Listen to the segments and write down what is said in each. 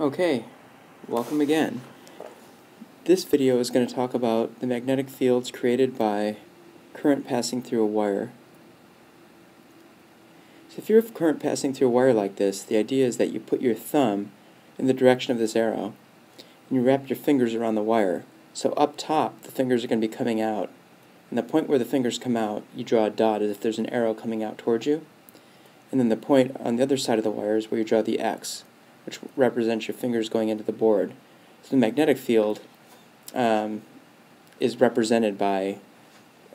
Okay, welcome again. This video is going to talk about the magnetic fields created by current passing through a wire. So if you have current passing through a wire like this, the idea is that you put your thumb in the direction of this arrow and you wrap your fingers around the wire. So up top, the fingers are going to be coming out. And the point where the fingers come out, you draw a dot as if there's an arrow coming out towards you. And then the point on the other side of the wire is where you draw the X which represents your fingers going into the board. So the magnetic field um, is represented by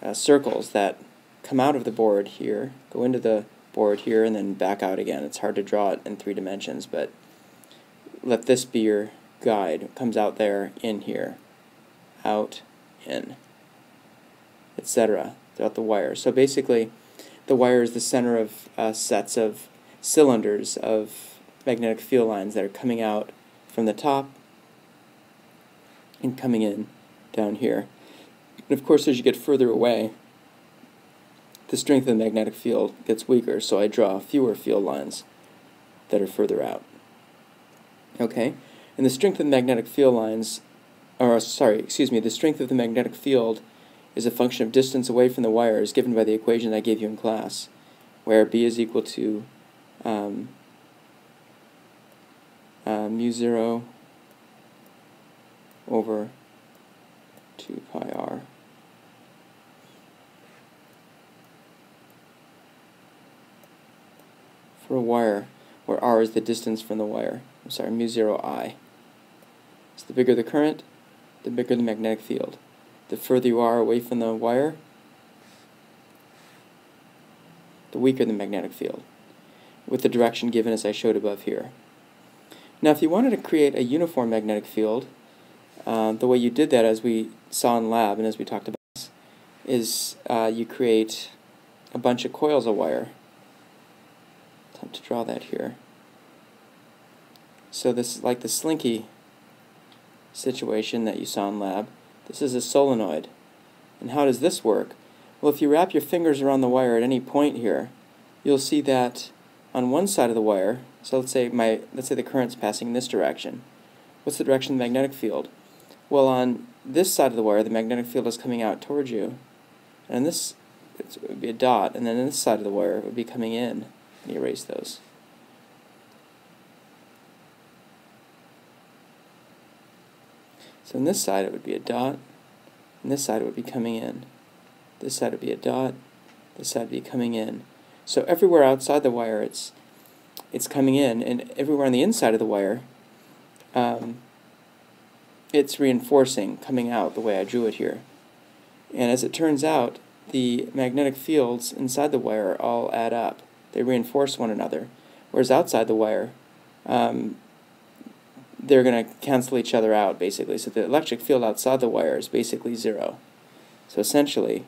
uh, circles that come out of the board here, go into the board here, and then back out again. It's hard to draw it in three dimensions, but let this be your guide. It comes out there, in here, out, in, etc. throughout the wire. So basically, the wire is the center of uh, sets of cylinders of magnetic field lines that are coming out from the top and coming in down here. And of course, as you get further away, the strength of the magnetic field gets weaker, so I draw fewer field lines that are further out. Okay? And the strength of the magnetic field lines, or sorry, excuse me, the strength of the magnetic field is a function of distance away from the wire as given by the equation I gave you in class, where B is equal to um, uh, mu 0 over 2 pi r. For a wire where r is the distance from the wire. I'm sorry, mu 0 i. So the bigger the current, the bigger the magnetic field. The further you are away from the wire, the weaker the magnetic field, with the direction given as I showed above here. Now, if you wanted to create a uniform magnetic field, uh, the way you did that, as we saw in lab and as we talked about, is uh, you create a bunch of coils of wire. Time to draw that here. So this is like the slinky situation that you saw in lab. This is a solenoid. And how does this work? Well, if you wrap your fingers around the wire at any point here, you'll see that on one side of the wire, so let's say my let's say the current's passing in this direction. What's the direction of the magnetic field? Well, on this side of the wire, the magnetic field is coming out towards you, and this would be a dot, and then on this side of the wire it would be coming in. Let me erase those. So on this side it would be a dot, and this side it would be coming in. This side would be a dot, this side would be coming in. So everywhere outside the wire it's it's coming in, and everywhere on the inside of the wire, um, it's reinforcing coming out the way I drew it here. And as it turns out, the magnetic fields inside the wire all add up. They reinforce one another. Whereas outside the wire, um, they're going to cancel each other out, basically. So the electric field outside the wire is basically zero. So essentially,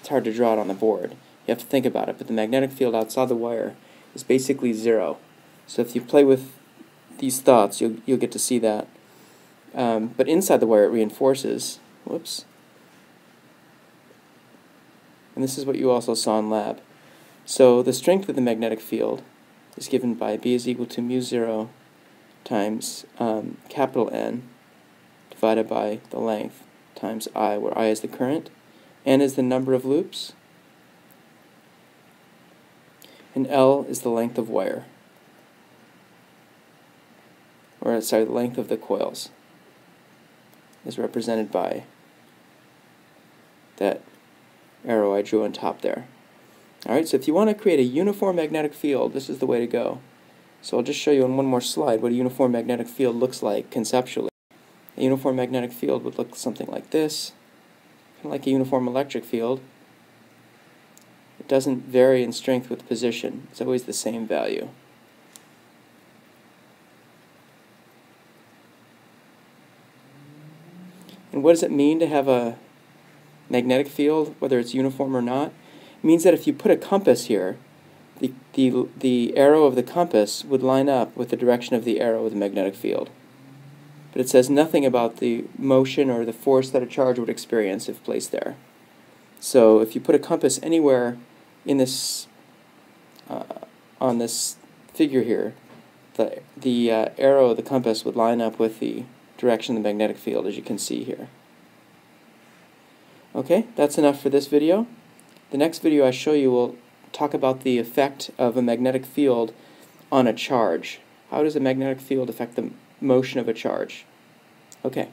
it's hard to draw it on the board. You have to think about it, but the magnetic field outside the wire is basically zero. So if you play with these thoughts, you'll, you'll get to see that. Um, but inside the wire, it reinforces. Whoops. And this is what you also saw in lab. So the strength of the magnetic field is given by B is equal to mu 0 times um, capital N divided by the length times I, where I is the current, N is the number of loops, and L is the length of wire, or sorry, the length of the coils is represented by that arrow I drew on top there. Alright, so if you want to create a uniform magnetic field, this is the way to go. So I'll just show you on one more slide what a uniform magnetic field looks like conceptually. A uniform magnetic field would look something like this, kind of like a uniform electric field. It doesn't vary in strength with position. It's always the same value. And what does it mean to have a magnetic field, whether it's uniform or not? It means that if you put a compass here, the, the, the arrow of the compass would line up with the direction of the arrow of the magnetic field. But it says nothing about the motion or the force that a charge would experience if placed there. So if you put a compass anywhere in this uh, on this figure here, the, the uh, arrow of the compass would line up with the direction of the magnetic field as you can see here. Okay, that's enough for this video. The next video I show you will talk about the effect of a magnetic field on a charge. How does a magnetic field affect the motion of a charge? Okay.